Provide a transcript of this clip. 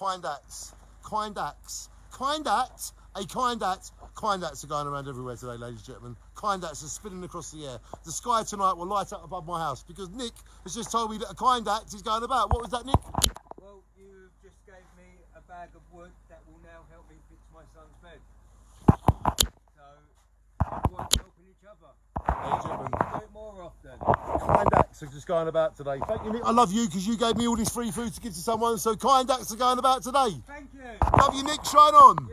kind acts, kind acts, kind acts, a kind act. Kind acts are going around everywhere today, ladies and gentlemen. Kind acts are spinning across the air. The sky tonight will light up above my house because Nick has just told me that a kind act is going about. What was that, Nick? Well, you just gave me a bag of wood that will now help me fix my son's bed. Acts are just going about today. Thank you, Nick. I love you because you gave me all this free food to give to someone. So kind acts are going about today. Thank you. Love you, Nick. Shine on.